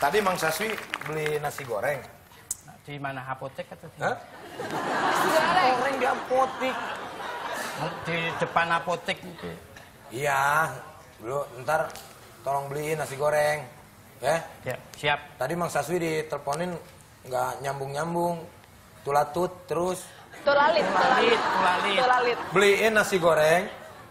Tadi Mang Saswi beli nasi goreng. Di mana apotek atau di, Hah? Goreng. Goreng di apotik. di depan apotek. Iya, dulu ntar tolong beliin nasi goreng. Ya, Ya, siap. tadi Mang Saswi diteleponin nggak nyambung-nyambung. Tulatut terus Tulalit. Tulalit, tulalit. Tulalit. beliin nasi goreng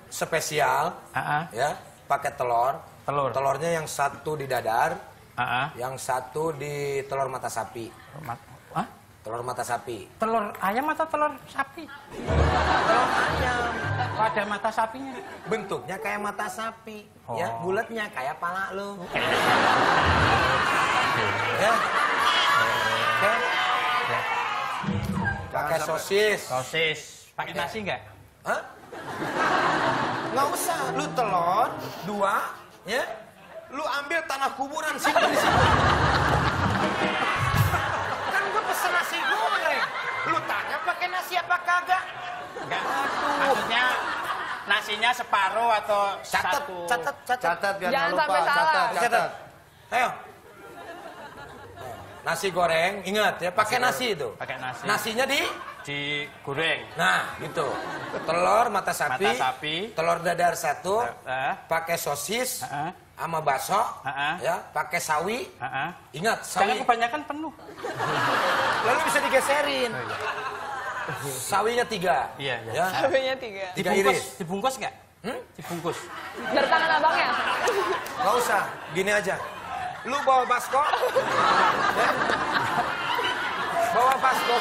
spesial Ah, ah, ya, pakai telur. Telur. Telurnya yang satu di dadar, ah. yang satu di telur mata sapi. Mat- Hah? Telur mata sapi. Telur ayam atau telur sapi? Telur ayam. Ada mata sapinya? Bentuknya kayak mata sapi, ya, Oh. bulatnya kayak pala lu. Ya. Oke. Pakai sosis. Sosis. Pakai nasi enggak? Hah? Nggak usah, lu telur dua, ya. Lu ambil tanah kuburan sini di situ. kan gue pesen nasi goreng. Lu tanya pakai nasi apa kagak? Enggak. Maksudnya nasinya separuh atau Catat, satu? catat, catat. Catat biar Jangan lupa. sampai salah. Catat, Catat. Ayo. Nasi goreng, ingat ya, pakai nasi itu. Pakai nasi. Nasinya di Digoreng. Nah, gitu. Telur mata sapi, Mata sapi. telur dadar satu, Ah, pakai sosis, ah, sama bakso, ah. ya, pakai sawi. ah. Ingat, Jangan sawi. kebanyakan penuh. Lalu bisa digeserin. Oh, iya. Sawinya tiga. Iya, iya. Ya, Cabenya tiga. tiga Dibungkus, iris. dibungkus enggak? Hmm? Dibungkus. Dari tangan abangnya. Gak usah, gini aja. Lu bawa basko. ya. Bawa basko.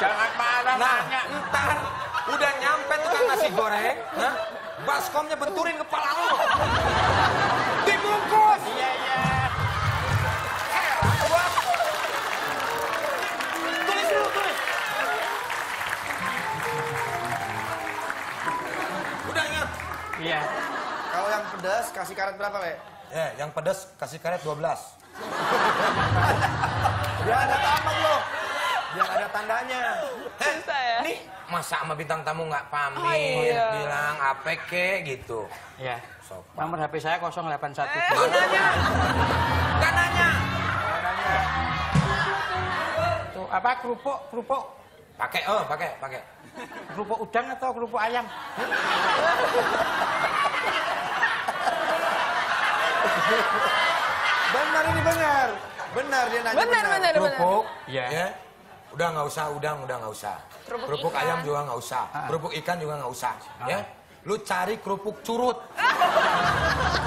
Jangan marah Nah, nanya. ntar udah nyampe tukang nasi goreng, nah, baskomnya benturin kepala lu. Dibungkus. Iya, iya. Heran gua. Tulis dulu, tulis. Udah ingat. Iya. Kalau yang pedas kasih karet berapa, Le? Ya, yang pedas kasih karet 12. Biar ada tambang lo. Biar ada tandanya. Eh, Bisa ya? Nih, masa sama bintang tamu nggak pamit, Oh, iya. bilang apa ke gitu. Iya. Sopan. Nomor HP saya 081. Mananya? Gak nanya. Tuh, apa kerupuk, kerupuk, Pakai, oh, pakai, pakai. kerupuk udang atau kerupuk ayam? Benar ini benar. Benar dia nanya Benar, benar, benar. Kerupuk, Iya. ya. Udah nggak usah, udang udah nggak usah. Kerupuk Kerupuk ikan. ayam juga nggak usah. Ah. Kerupuk ikan juga nggak usah. Ya. Lu cari kerupuk curut.